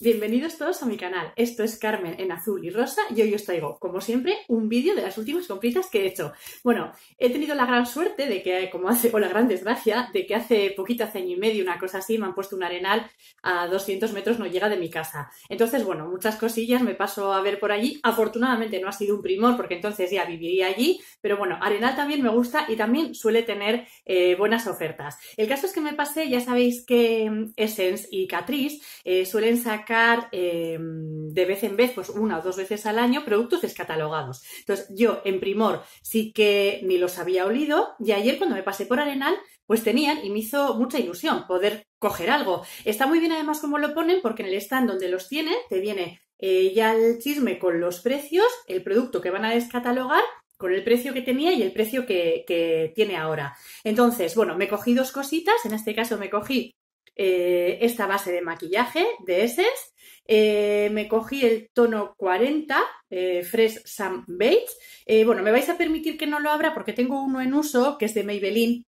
Bienvenidos todos a mi canal. Esto es Carmen en azul y rosa y hoy os traigo, como siempre, un vídeo de las últimas compritas que he hecho. Bueno, he tenido la gran suerte de que, como hace, o la gran desgracia, de que hace poquito, hace año y medio, una cosa así, me han puesto un arenal a 200 metros, no llega de mi casa. Entonces, bueno, muchas cosillas me paso a ver por allí. Afortunadamente no ha sido un primor porque entonces ya viviría allí, pero bueno, arenal también me gusta y también suele tener eh, buenas ofertas. El caso es que me pasé, ya sabéis que mm, Essence y Catrice eh, suelen sacar Em, de vez en vez, pues una o dos veces al año, productos descatalogados. Entonces, yo en Primor sí que ni los había olido y ayer cuando me pasé por Arenal, pues tenían y me hizo mucha ilusión poder coger algo. Está muy bien además como lo ponen porque en el stand donde los tienen te viene eh, ya el chisme con los precios, el producto que van a descatalogar con el precio que tenía y el precio que, que, tiene ahora. Entonces, bueno, me cogí dos cositas, en este caso me cogí eh, esta base de maquillaje de Essence. Eh, me cogí el tono 40, eh, Fresh Sam Bates. bueno, me vais a permitir que no lo abra porque tengo uno en uso que es de Maybelline,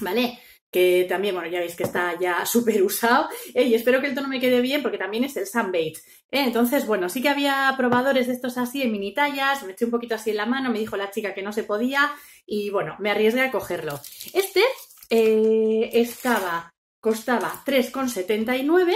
¿vale? Que también, bueno, ya veis que está ya súper usado. y espero que el tono me quede bien porque también es el Sam Bates. entonces, bueno, sí que había probadores de estos así en mini tallas. Me eché un poquito así en la mano. Me dijo la chica que no se podía. Y bueno, me arriesgué a cogerlo. Este estaba costaba 3,79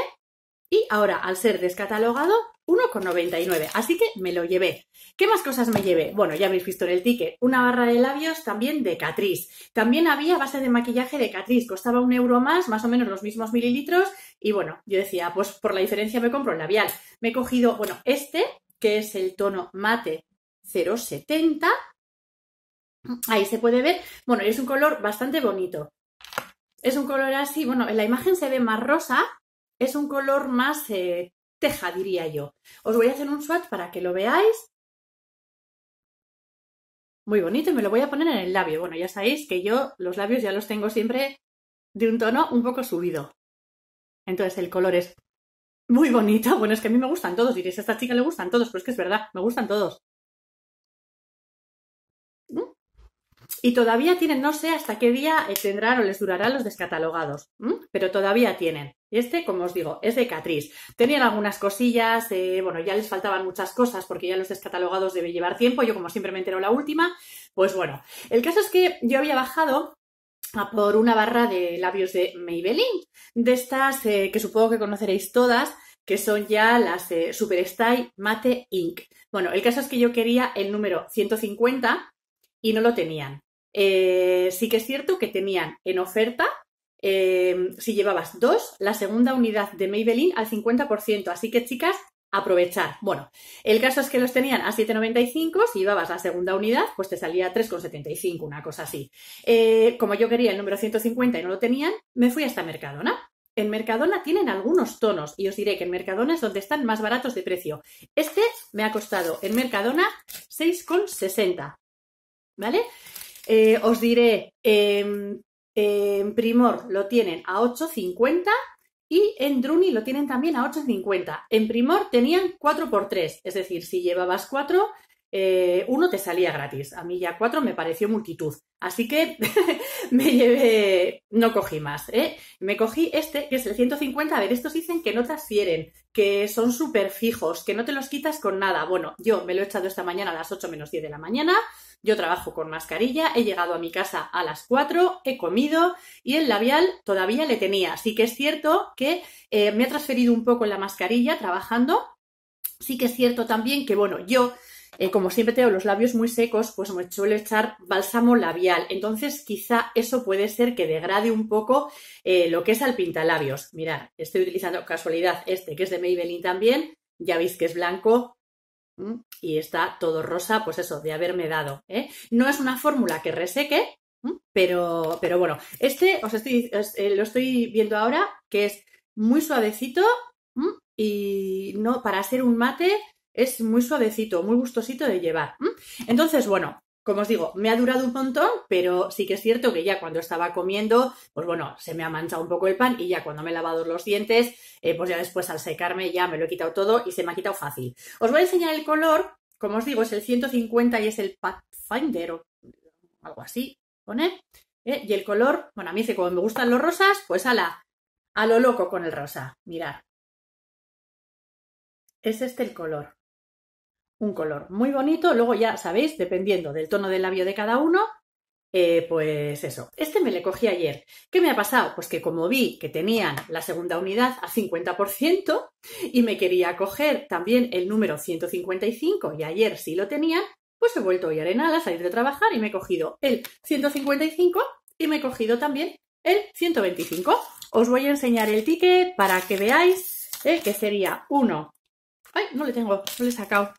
y ahora al ser descatalogado 1,99. Así que me lo llevé. ¿Qué más cosas me llevé? Bueno, ya habéis visto en el ticket, una barra de labios también de Catrice. También había base de maquillaje de Catrice, costaba un euro más, más o menos los mismos mililitros. Y bueno, yo decía, pues por la diferencia me compro el labial. Me he cogido, bueno, este, que es el tono mate 070. Ahí se puede ver. Bueno, es un color bastante bonito. Es un color así, bueno, en la imagen se ve más rosa, es un color más eh, teja, diría yo. Os voy a hacer un swatch para que lo veáis. Muy bonito y me lo voy a poner en el labio. Bueno, ya sabéis que yo los labios ya los tengo siempre de un tono un poco subido. Entonces el color es muy bonito. Bueno, es que a mí me gustan todos. Diréis, a esta chica le gustan todos, pero es que es verdad, me gustan todos. Y todavía tienen, no sé hasta qué día eh, tendrán o les durarán los descatalogados, pero todavía tienen. Este, como os digo, es de Catrice. Tenían algunas cosillas, eh, bueno, ya les faltaban muchas cosas porque ya los descatalogados debe llevar tiempo. Yo, como siempre me entero la última, pues bueno. El caso es que yo había bajado a por una barra de labios de Maybelline, de estas eh, que supongo que conoceréis todas, que son ya las de Super Style Mate Ink. Bueno, el caso es que yo quería el número 150 y no lo tenían. Eh, sí que es cierto que tenían en oferta, eh, si llevabas dos, la segunda unidad de Maybelline al 50%. Así que, chicas, aprovechar. Bueno, el caso es que los tenían a 7,95, si llevabas la segunda unidad, pues te salía 3,75, una cosa así. Eh, como yo quería el número 150 y no lo tenían, me fui hasta Mercadona. En Mercadona tienen algunos tonos y os diré que en Mercadona es donde están más baratos de precio. Este me ha costado en Mercadona 6,60. ¿Vale? Eh, os diré, en Primor lo tienen a 8,50 y en Druni lo tienen también a 8,50. En Primor tenían 4x3, es decir, si llevabas 4, eh, uno te salía gratis. A mí ya 4 me pareció multitud. Así que me llevé, no cogí más. ¿eh? Me cogí este, que es el 150. A ver, estos dicen que no transfieren, que son súper fijos, que no te los quitas con nada. Bueno, yo me lo he echado esta mañana a las 8 menos 10 de la mañana. Yo trabajo con mascarilla, he llegado a mi casa a las 4, he comido y el labial todavía le tenía. Sí que es cierto que eh, me ha transferido un poco la mascarilla trabajando. Sí que es cierto también que, bueno, yo eh, como siempre tengo los labios muy secos, pues me suelo echar bálsamo labial. Entonces, quizá eso puede ser que degrade un poco eh, lo que es al pintalabios. Mirad, estoy utilizando casualidad este, que es de Maybelline también. Ya veis que es blanco, y está todo rosa, pues eso, de haberme dado. ¿eh? No es una fórmula que reseque, pero, pero bueno, este os estoy, eh, lo estoy viendo ahora, que es muy suavecito y no, para hacer un mate es muy suavecito, muy gustosito de llevar. Entonces, bueno, como os digo, me ha durado un montón, pero sí que es cierto que ya cuando estaba comiendo, pues bueno, se me ha manchado un poco el pan y ya cuando me he lavado los dientes, eh, pues ya después al secarme ya me lo he quitado todo y se me ha quitado fácil. Os voy a enseñar el color, como os digo, es el 150 y es el Pathfinder o algo así, pone. ¿eh? Y el color, bueno, a mí dice como me gustan los rosas, pues a la, a lo loco con el rosa. Mirad. es este el color. Un color muy bonito. Luego ya sabéis, dependiendo del tono del labio de cada uno, eh, pues eso, este me le cogí ayer. ¿Qué me ha pasado? Pues que como vi que tenían la segunda unidad a 50% y me quería coger también el número 155 y ayer sí lo tenían, pues he vuelto hoy a Arenal a salir de trabajar y me he cogido el 155 y me he cogido también el 125. Os voy a enseñar el ticket para que veáis eh, que sería uno. Ay, no le tengo, no le he sacado.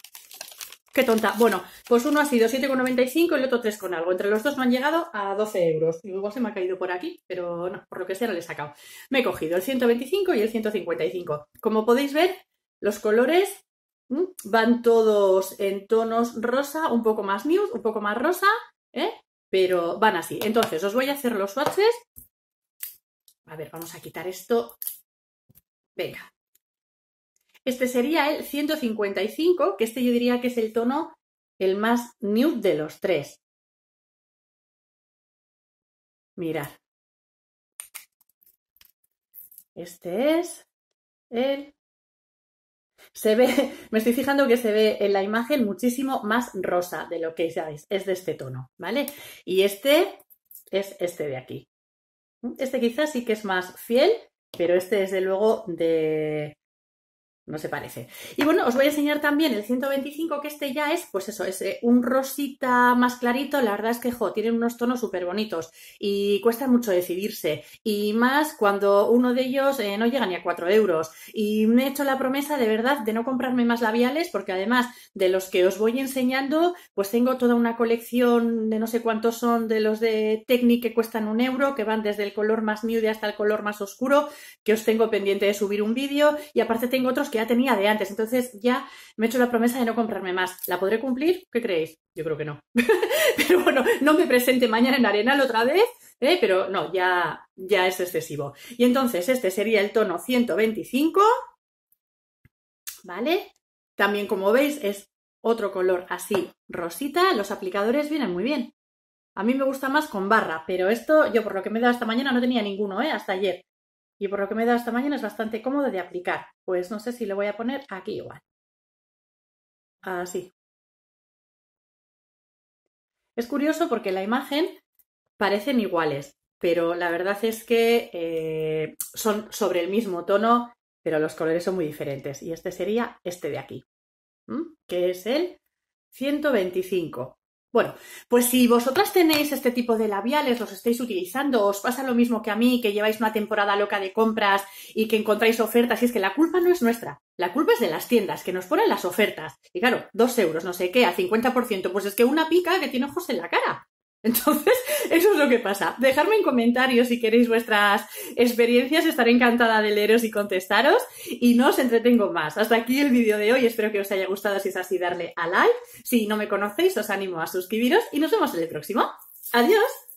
Qué tonta. Bueno, pues uno ha sido 7,95 y el otro 3 con algo. Entre los dos me han llegado a 12 euros. Igual se me ha caído por aquí, pero no, por lo que sea no le he sacado. Me he cogido el 125 y el 155. Como podéis ver, los colores van todos en tonos rosa, un poco más nude, un poco más rosa, ¿eh? pero van así. Entonces, os voy a hacer los swatches. A ver, vamos a quitar esto. Venga, este sería el 155, que este yo diría que es el tono el más nude de los tres. Mirad. Este es el... Se ve, me estoy fijando que se ve en la imagen muchísimo más rosa de lo que sabéis, es de este tono, ¿vale? Y este es este de aquí. Este quizás sí que es más fiel, pero este desde luego de, no se parece. Y bueno, os voy a enseñar también el 125, que este ya es, pues eso, es eh, un rosita más clarito. La verdad es que, jo, tienen unos tonos súper bonitos y cuesta mucho decidirse. Y más cuando uno de ellos eh, no llega ni a 4 euros. Y me he hecho la promesa de verdad de no comprarme más labiales, porque además de los que os voy enseñando, pues tengo toda una colección de no sé cuántos son de los de Technic que cuestan un euro, que van desde el color más nude hasta el color más oscuro, que os tengo pendiente de subir un vídeo. Y aparte tengo otros que ya tenía de antes. Entonces ya me he hecho la promesa de no comprarme más. ¿La podré cumplir? ¿Qué creéis? Yo creo que no. pero bueno, no me presente mañana en Arenal otra vez, ¿eh? pero no, ya, ya es excesivo. Y entonces este sería el tono 125. ¿Vale? También, como veis, es otro color así rosita. Los aplicadores vienen muy bien. A mí me gusta más con barra, pero esto, yo por lo que me he dado esta mañana no tenía ninguno, ¿eh? Hasta ayer. Y por lo que me he dado esta mañana es bastante cómodo de aplicar. Pues no sé si lo voy a poner aquí igual. Así. Es curioso porque la imagen parecen iguales, pero la verdad es que eh, son sobre el mismo tono, pero los colores son muy diferentes. Y este sería este de aquí, que es el 125. Bueno, pues si vosotras tenéis este tipo de labiales, los estáis utilizando, os pasa lo mismo que a mí, que lleváis una temporada loca de compras y que encontráis ofertas, y es que la culpa no es nuestra, la culpa es de las tiendas, que nos ponen las ofertas. Y claro, dos euros, no sé qué, a 50%, pues es que una pica que tiene ojos en la cara. Entonces, eso es lo que pasa. Dejadme en comentarios si queréis vuestras experiencias, estaré encantada de leeros y contestaros y no os entretengo más. Hasta aquí el vídeo de hoy, espero que os haya gustado, si es así darle a like. Si no me conocéis, os animo a suscribiros y nos vemos en el próximo. Adiós.